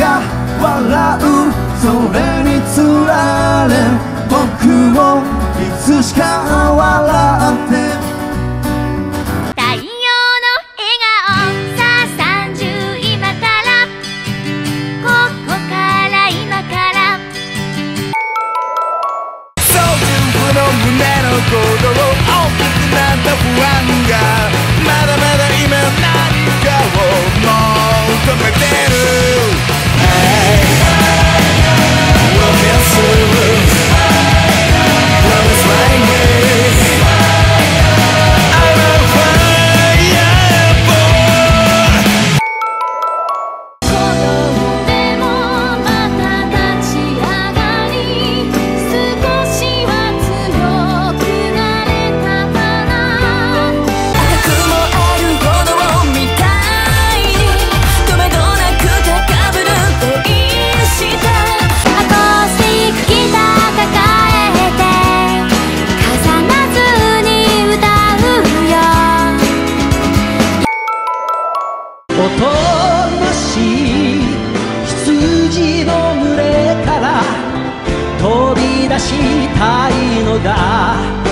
が笑うそれにつられ僕もいつしか笑って。太陽の笑顔さあ30今から。ここから今から。そう自分の胸の鼓動大きくなった不安がまだ出したいのだ。